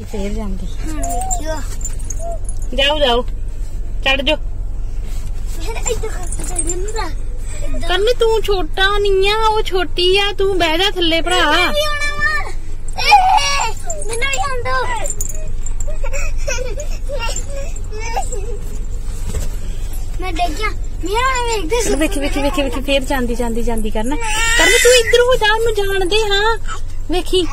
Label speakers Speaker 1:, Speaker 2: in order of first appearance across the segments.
Speaker 1: ਫੇਰ ਜਾਂਦੀ
Speaker 2: ਹੁਣ ਵੇਖਿਓ
Speaker 1: ਜਾਓ ਜਾਓ ਚੜ ਜਾ
Speaker 2: ਫਿਰ ਇੱਧਰ ਕਰਕੇ ਚੱਲਦੇ ਨਾ ਇੱਧਰ
Speaker 1: ਕੰਨ ਤੂੰ ਛੋਟਾ ਨਹੀਂ ਆ ਉਹ ਛੋਟੀ ਆ ਤੂੰ ਬਹਿ ਜਾ ਥੱਲੇ ਭਰਾ
Speaker 2: ਵੀ ਆਉਣਾ ਵਾ ਏ ਮੈਨੂੰ ਵੀ ਆਉਂਦਾ ਮੈਂ ਡਿੱਗ ਗਿਆ ਮੇਰਾ ਹੁਣ ਵੇਖਦੇ
Speaker 1: ਚਲ ਵੇਖੀ ਵੇਖੀ ਵੇਖੀ ਵੇਖੀ ਫੇਰ ਜਾਂਦੀ ਜਾਂਦੀ ਜਾਂਦੀ ਕਰਨ ਕਰਨ ਤੂੰ ਇੱਧਰ ਹੋ ਜਾ ਉਹਨੂੰ ਜਾਣਦੇ ਹਾਂ ਵੇਖੀ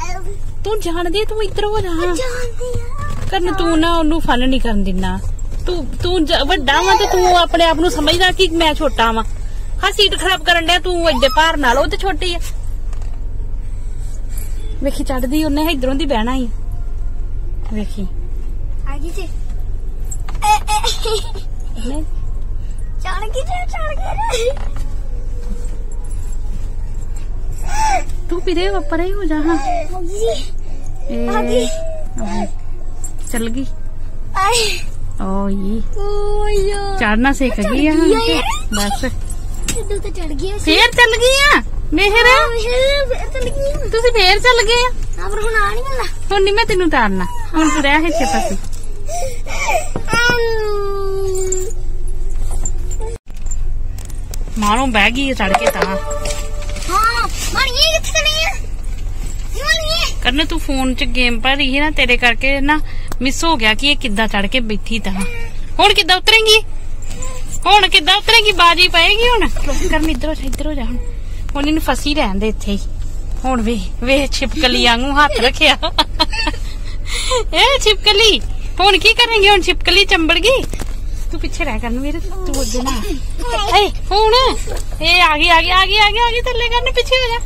Speaker 1: ਤੂੰ ਜਾਣਦੇ ਤੂੰ ਇੱਧਰ ਹੋ ਜਾ
Speaker 2: ਜਾਂਦੀ ਆ।
Speaker 1: ਕਰਨ ਤੂੰ ਨਾ ਉਹਨੂੰ ਫਨ ਨਹੀਂ ਕਰਨ ਦਿੰਦਾ। ਤੂੰ ਤੂੰ ਜ- ਵੱਡਾ ਵਾ ਤੇ ਤੂੰ ਆਪਣੇ ਆਪ ਨੂੰ ਸਮਝਦਾ ਕਿ ਮੈਂ ਛੋਟਾ ਵਾਂ। ਹਾਂ ਸੀਟ ਖਰਾਬ ਕਰਨ ਡਿਆ ਤੂੰ ਐਡੇ ਭਾਰ ਨਾਲ ਉਹ ਤੇ ਛੋਟੀ ਆ। ਵੇਖੀ ਚੜਦੀ ਉਹਨੇ ਇਧਰੋਂ ਦੀ ਬਹਿਣਾ ਹੀ ਵੇਖੀ।
Speaker 2: ਆ ਗਈ ਤੇ ਏ ਏ
Speaker 1: ਉਹਨੇ
Speaker 2: ਚੜ ਗਈ ਤੇ ਚੜ ਗਈ।
Speaker 1: ਹੁਣ ਤੇ। ਬਸ
Speaker 2: ਇੱਧਰ ਤੇ ਚੜ ਗਈ ਸੀ
Speaker 1: ਫੇਰ ਚੱਲ ਗਈ ਆ ਮੇਹਰ
Speaker 2: ਫਿਰ ਚੜ ਗਈ
Speaker 1: ਤੁਸੀਂ ਫੇਰ ਚੱਲ ਗਏ ਆ
Speaker 2: ਆ ਪਰ ਹੁਣ ਆ ਨਹੀਂ ਮਿਲਣਾ
Speaker 1: ਹੁਣ ਨਹੀਂ ਮੈਂ ਤੈਨੂੰ ਤਾਰਨਾ ਹੁਣ ਤੂੰ ਰਹਿ ਇੱਥੇ ਪਾਸੇ ਮਾਰੋਂ ਬਹਿ ਗਈ ਚੜ ਕੇ ਤਾਂ ਕਰਨੇ ਤੂੰ ਫੋਨ 'ਚ ਗੇਮ ਭਰ ਰਹੀ ਹੈ ਨਾ ਤੇਰੇ ਕਰਕੇ ਨਾ ਮਿਸ ਹੋ ਗਿਆ ਕਿ ਇਹ ਕਿੱਦਾਂ ਚੜ ਕੇ ਬੈਠੀ ਤਾਂ। ਹੁਣ ਕਿੱਦਾਂ ਉਤਰੇਂਗੀ? ਹੁਣ ਕਿੱਦਾਂ ਉਤਰੇਂਗੀ? ਬਾਜੀ ਪਏਗੀ ਹੁਣ। ਕਰਨ ਇੱਧਰ ਜਾ ਇੱਧਰ ਜਾ ਹੁਣ। ਹੁਣ ਇਹਨੂੰ ਫਸੀ ਰਹਿਣ ਦੇ ਇੱਥੇ ਹੀ। ਹੁਣ ਵੇ ਵੇ ਛਿਪਕਲੀ ਵਾਂਗੂ ਹੱਥ ਰੱਖਿਆ। ਇਹ ਛਿਪਕਲੀ। ਹੁਣ ਕੀ ਕਰਾਂਗੇ ਹੁਣ ਛਿਪਕਲੀ ਚੰਬੜ ਗਈ? ਤੂੰ ਪਿੱਛੇ ਰਹਿ ਕਰਨ ਵੀਰ ਤੂੰ ਅੱਗੇ ਨਾ। ਏ ਹੁਣ। ਇਹ ਆ ਗਈ ਆ ਗਈ ਆ ਗਈ ਆ ਗਈ ਆ ਗਈ ਥੱਲੇ ਕਰਨ ਪਿੱਛੇ ਹੋ ਜਾ।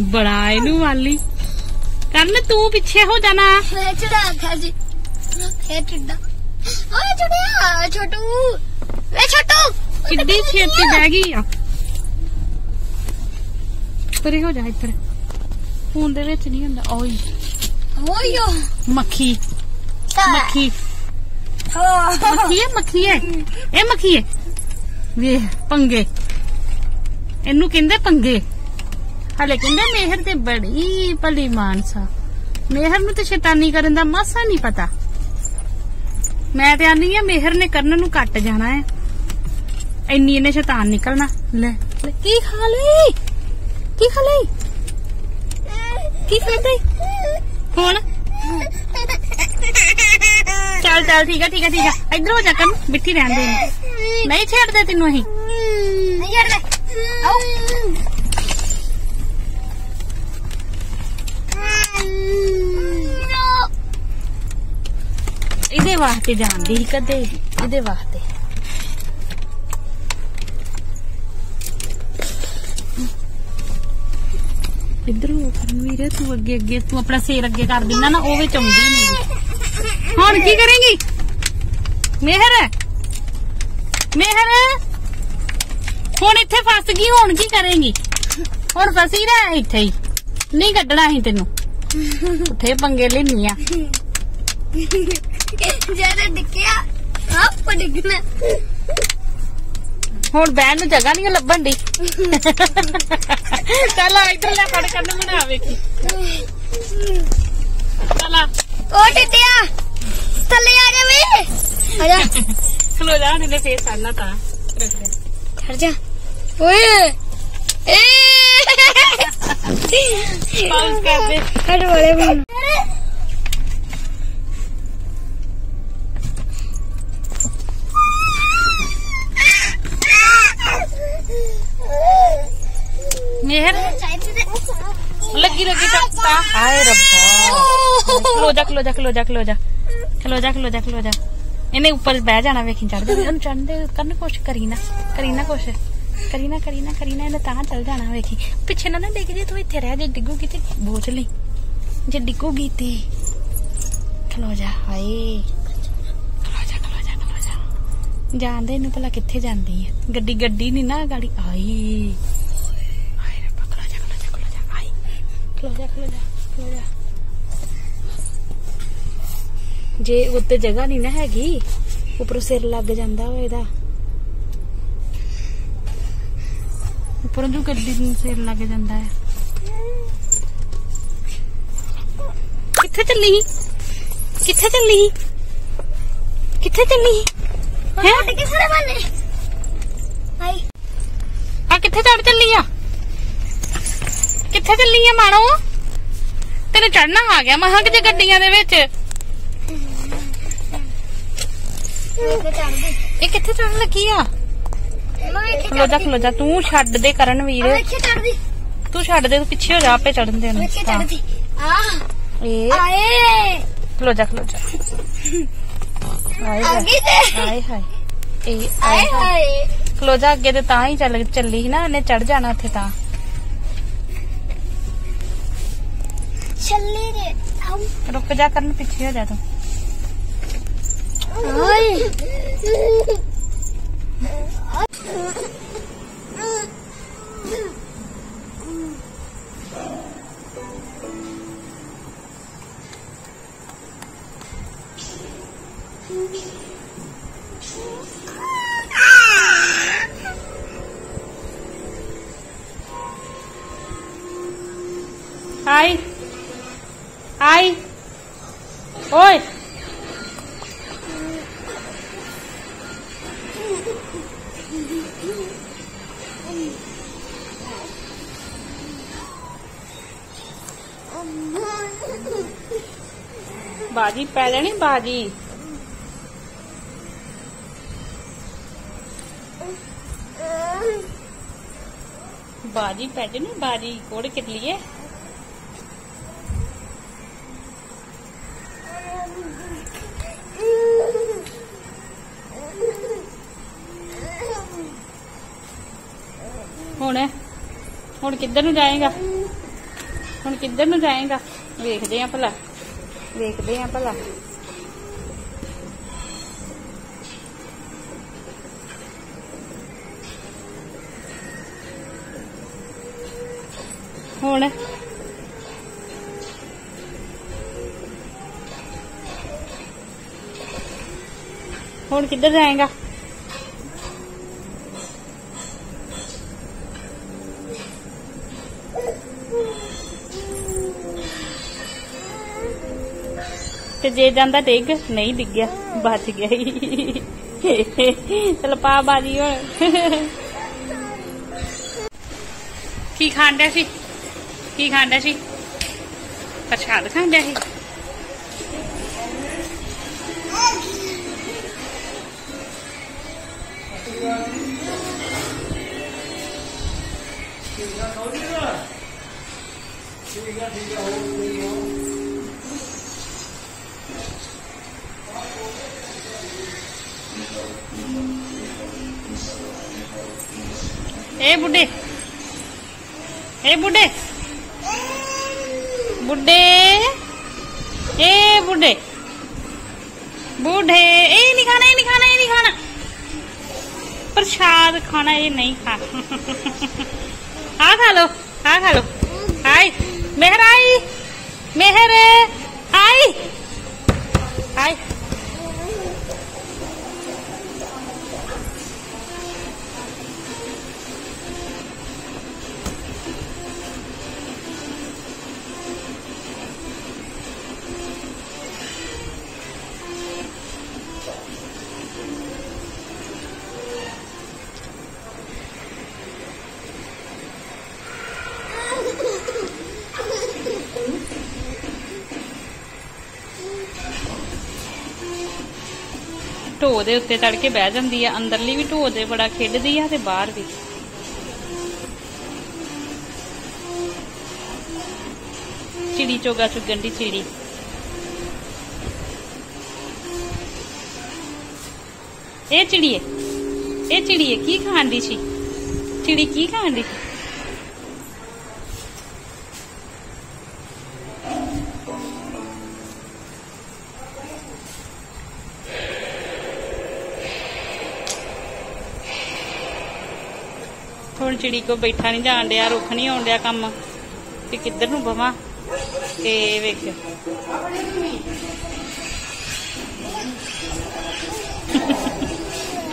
Speaker 1: ਬੜਾ ਇਹਨੂੰ ਵਾਲੀ। ਕਰਨ ਤੂੰ ਪਿੱਛੇ ਹੋ ਜਾਣਾ।
Speaker 2: ਮੈਂ ਚੜਾ ਖਾ ਜੀ। ਫੇਰ ਟਿੱਡਾ ਓਏ ਚੜਿਆ ਛੋਟੂ। ਵੇ ਛੋਟੂ।
Speaker 1: ਕਿੱਡੀ ਛੇਤੀ ਬਹਿ ਗਈ ਆ। ਪਰੇ ਹੋ ਜਾ ਇੱਧਰ। ਫੋਨ ਦੇ ਵਿੱਚ ਨਹੀਂ ਹੁੰਦਾ ਓਏ।
Speaker 2: ਓਯੋ
Speaker 1: ਮੱਖੀ। ਮੱਖੀ।
Speaker 2: ਹਾਂ।
Speaker 1: ਮੱਖੀ ਹੈ ਮੱਖੀ ਹੈ। ਇਹ ਮੱਖੀ ਹੈ। ਵੇ ਪੰਗੇ। ਇਹਨੂੰ ਕਹਿੰਦੇ ਪੰਗੇ। ਹਲੇ ਕਹਿੰਦੇ ਮਿਹਰ ਤੇ ਬੜੀ ਭਲੀ ਮਾਨਸਾ ਮਿਹਰ ਨੂੰ ਤੇ ਸ਼ੈਤਾਨੀ ਕਰਨ ਦਾ ਮਾਸਾ ਨਹੀਂ ਪਤਾ ਮੈਂ ਤੇ ਆਨੀ ਆ ਮਿਹਰ ਨੇ ਕਰਨ ਨੂੰ ਕੱਟ ਜਾਣਾ ਹੈ ਇੰਨੀ ਇਹਨੇ ਸ਼ੈਤਾਨ ਨਿਕਲਣਾ ਲੈ ਲੈ, ਕੀ ਖਾ ਲਈ ਕੀ ਖਾ ਲਈ ਕੀ ਖਾਦਾ ਹੁਣ ਚੱਲ ਚੱਲ ਠੀਕ ਆ ਠੀਕ ਆ ਠੀਕ ਆ ਇੱਧਰ ਹੋ ਜਾ ਕਰਨ ਬਿੱਠੀ ਰਹਿਣ ਦੇ ਇਹਨੂੰ। ਨਹੀਂ ਛੱਡਦੇ ਤੈਨੂੰ ਅਸੀਂ
Speaker 2: ਨਹੀਂ ਯਾਰ ਲੈ ਆਓ
Speaker 1: ਵਾਸਤੇ ਜਾਂਦੀ ਸੀ ਕਦੇ ਵੀ, ਇਹਦੇ ਵਾਸਤੇ ਇੱਧਰ ਹੋ ਕਰਨ ਵੀਰੇ ਤੂੰ ਅੱਗੇ ਅੱਗੇ ਤੂੰ ਆਪਣਾ ਸਿਰ ਅੱਗੇ ਕਰ ਦਿੰਦਾ ਨਾ ਉਹ ਵਿੱਚ ਆਉਂਦੀ ਨਹੀਂ ਹੁਣ ਕੀ ਕਰੇਂਗੀ ਮਿਹਰ ਮਿਹਰ ਹੁਣ ਇੱਥੇ ਫਸ ਗਈ ਹੁਣ ਕੀ ਕਰੇਂਗੀ ਹੁਣ ਫਸੀ ਰਹਿ ਇੱਥੇ ਹੀ ਨਹੀਂ ਕੱਢਣਾ ਅਸੀਂ ਤੈਨੂੰ ਉੱਥੇ ਪੰਗੇ ਲੈਣੀ ਆ
Speaker 2: ਜਿਆਦਾ ਡਿੱਕਿਆ ਆਪ ਡਿੱਗਣਾ
Speaker 1: ਹੁਣ ਬਹਿਣ ਨੂੰ ਜਗ੍ਹਾ ਨਹੀਂ ਲੱਭਣ ਦੀ ਚੱਲ ਆ ਇੱਧਰ ਲੈ ਫੜ ਕੰਨ ਬਣਾ ਵੇਖੀ ਚੱਲ ਆ
Speaker 2: ਉਹ ਟਿੱਟਿਆ ਥੱਲੇ ਆ ਜਾ ਵੇ ਆ ਜਾ
Speaker 1: ਖਲੋ ਜਾ ਨੇ ਫੇਰ ਸਾਨਾ ਤਾਂ
Speaker 2: ਖੜ ਜਾ ਓਏ ਏ
Speaker 1: ਪਾਉਸ ਕਰ ਦੇ
Speaker 2: ਖੜ ਵਾਲੇ ਬਣ
Speaker 1: ਖਲੋ ਜਾ ਖਲੋ ਜਾ ਖਲੋ ਜਾ ਖਲੋ ਜਾ ਖਲੋ ਜਾ ਖਲੋ ਜਾ ਖਲੋ ਜਾ ਇਹਨੇ ਉੱਪਰ ਬਹਿ ਜਾਣਾ ਵੇਖੀ ਚੜਦੇ ਉਹਨੂੰ ਚੜਦੇ ਕਰਨ ਕੁਛ ਕਰੀ ਨਾ ਕਰੀ ਨਾ ਕੁਛ ਕਰੀ ਨਾ ਕਰੀ ਨਾ ਕਰੀ ਨਾ ਇਹਨੇ ਤਾਂ ਚੱਲ ਜਾਣਾ ਵੇਖੀ ਪਿੱਛੇ ਨਾ ਨਾ ਡਿੱਗ ਜੇ ਤੂੰ ਇੱਥੇ ਰਹਿ ਜੇ ਡਿੱਗੂਗੀ ਤੇ ਬੋਝ ਲਈ ਜੇ ਡਿੱਗੂਗੀ ਤੇ ਖਲੋ ਜਾ ਹਾਏ ਖਲੋ ਜਾ ਖਲੋ ਜਾ ਖਲੋ ਜਾ ਜਾਂਦੇ ਨੂੰ ਭਲਾ ਕਿੱਥੇ ਜਾਂਦੀ ਹੈ ਗੱਡੀ ਗੱਡੀ ਨਹੀਂ ਨਾ ਗਾੜੀ ਆਈ ਹਾਏ ਰੱਬਾ ਖਲੋ ਜਾ ਖਲੋ ਜਾ ਖਲੋ ਜਾ ਆਈ ਖਲੋ ਜਾ ਖਲੋ ਜਾ ਖਲੋ ਜਾ ਜੇ ਉੱਤੇ ਜਗ੍ਹਾ ਨਹੀਂ ਨਾ ਹੈਗੀ ਉੱਪਰੋਂ ਸਿਰ ਲੱਗ ਜਾਂਦਾ ਵਾ ਇਹਦਾ। ਉੱਪਰੋਂ ਜੋ ਗੱਡੀ ਨੂੰ ਸਿਰ ਲੱਗ ਜਾਂਦਾ ਹੈ। ਕਿੱਥੇ ਚੱਲੀ ਕਿੱਥੇ ਚੱਲੀ ਕਿੱਥੇ ਚੱਲੀ
Speaker 2: ਹੈ? ਉੱਡ ਕੇ ਸਾਰੇ ਬੰਨੇ ਹਾਈ
Speaker 1: ਆ ਕਿੱਥੇ ਚੜ ਚੱਲੀ ਆ? ਕਿੱਥੇ ਚੱਲੀ ਆ ਮਾਣੋ? ਤੈਨੂੰ ਚੜਨਾ ਆ ਗਿਆ। ਮਹਾਂ ਕਿਤੇ ਗੱਡੀਆਂ ਦੇ ਵਿੱਚ। ਇਹ ਕਿੱਥੇ ਚੜਨ ਲੱਗੀ ਆ
Speaker 2: ਮੈਂ ਇੱਥੇ
Speaker 1: ਖਲੋ ਜਾ ਖਲੋ ਜਾ ਤੂੰ ਛੱਡ ਦੇ ਕਰਨ ਵੀਰ
Speaker 2: ਆ ਇੱਥੇ ਚੜਦੀ
Speaker 1: ਤੂੰ ਛੱਡ ਦੇ ਤੂੰ ਪਿੱਛੇ ਹੋ ਜਾ ਆਪੇ ਚੜਨ ਦੇ ਉਹਨੂੰ
Speaker 2: ਇੱਥੇ
Speaker 1: ਹਾਂ।
Speaker 2: ਚੜਦੀ ਆ
Speaker 1: ਇਹ
Speaker 2: ਆਏ
Speaker 1: ਖਲੋ ਜਾ ਖਲੋ ਜਾ ਆਏ ਹਾਏ
Speaker 2: ਅੱਗੇ ਤੇ
Speaker 1: ਆਏ ਹਾਏ ਇਹ
Speaker 2: ਆਏ
Speaker 1: ਆਏ ਹਾਏ
Speaker 2: ਹਾਏ
Speaker 1: ਖਲੋ ਜਾ ਅੱਗੇ ਤੇ ਤਾਂ ਹੀ ਚੱਲ ਚੱਲੀ ਸੀ ਨਾ ਇਹਨੇ ਚੜ ਜਾਣਾ ਉੱਥੇ ਤਾਂ
Speaker 2: ਛੱਲੀ ਦੇ ਆਉ
Speaker 1: ਰੁਕ ਜਾ ਕਰਨ ਪਿੱਛੇ ਹੋ ਜਾ ơi.
Speaker 2: Ai?
Speaker 1: Ai? Ôi! ਓਏ ਬਾਜੀ ਪੈ ਜਾਣੀ ਬਾਜੀ ਬਾਜੀ ਪੈ ਜਾਣੀ ਬਾਜੀ ਕੋੜ ਕਿੱਲੀਏ ਹੁਣ ਹੁਣ ਕਿੱਧਰ ਨੂੰ ਜਾਏਗਾ ਹੁਣ ਕਿੱਧਰ ਨੂੰ ਜਾਏਗਾ ਵੇਖਦੇ ਆ ਭਲਾ ਵੇਖਦੇ ਆ ਭਲਾ ਹੁਣ ਹੁਣ ਕਿੱਧਰ ਜਾਏਗਾ ਤੇ ਜੇ ਜਾਂਦਾ ਡਿੱਗ ਨਹੀਂ ਡਿੱਗਿਆ ਬਚ ਗਿਆ ਹੀ ਚਲ ਪਾ ਬਾਜੀ ਹੁਣ ਕੀ ਖਾਂਦਾ ਸੀ ਕੀ ਖਾਂਦਾ ਸੀ ਪ੍ਰਸ਼ਾਦ ਖਾਂਦਾ ਸੀ बुढ़े बुड्ढे। बुढ़े ए, बुड्ढे। बूढ़े ए, नहीं खाना ये नहीं खाना ये नहीं खाना। प्रसाद खाना, ये नहीं खाना आ खा लो हाँ खा लो। हाय, मेहर आई मेहर आई। हाय। ਢੋ ਦੇ ਉੱਤੇ ਚੜ ਕੇ ਬਹਿ ਜਾਂਦੀ ਆ ਅੰਦਰਲੀ ਵੀ ਢੋ ਦੇ ਬੜਾ ਖੇਡਦੀ ਆ ਤੇ ਬਾਹਰ ਵੀ ਚਿੜੀ ਚੋਗਾ ਚੁਗਣ ਦੀ ਚਿੜੀ ਇਹ ਚਿੜੀਏ ਇਹ ਚਿੜੀਏ ਕੀ ਖਾਣ ਦੀ ਸੀ ਚਿੜੀ ਕੀ ਖਾਣ ਦੀ ਸੀ ਹੁਣ ਚਿੜੀ ਕੋ ਬੈਠਾ ਨਹੀਂ ਜਾਣ ਡਿਆ ਰੁੱਖ ਨਹੀਂ ਆਉਣ ਡਿਆ ਕੰਮ ਕਿ ਕਿੱਧਰ ਨੂੰ ਬਵਾਂ ਤੇ ਵੇਖਿਓ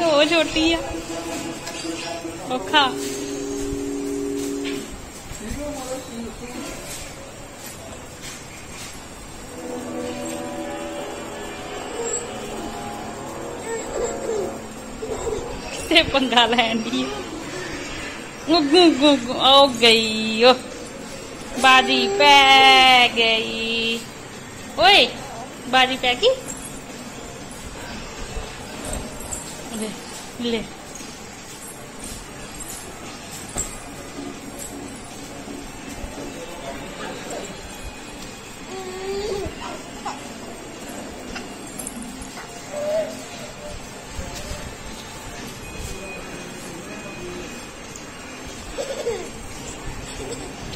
Speaker 1: ਉਹ ਛੋਟੀ ਆ ਔਖਾ ਤੇ ਪੰਗਾ ਲੈਣ ਦੀ ओ गई ओ बाजी पै गई। ओए बाजी पै की? ले, ले।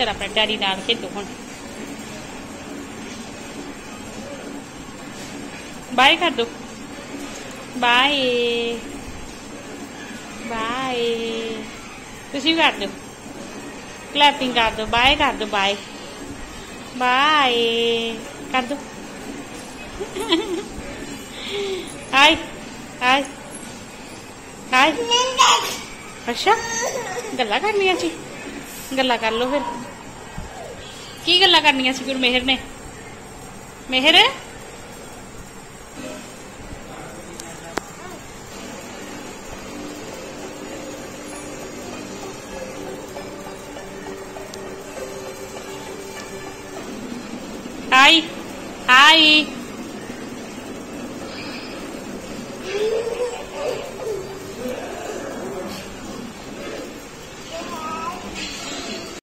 Speaker 1: अक्षर આપણે ડારી નામ કીધું કોણ બાય કર દો બાય બાય ਤੁਸੀਂ કર દો ક્લેપિંગ કર દો બાય કર દો બાય બાય કર દો હાય हाय हाय अच्छा गल्ला करनी जी गल्ला कर लो फिर ਕੀ ਗੱਲਾਂ ਕਰਨੀਆਂ ਸੀ ਗੁਰਮੇਹਰ ਨੇ ਮਿਹਰ ਹਾਈ ਹਾਈ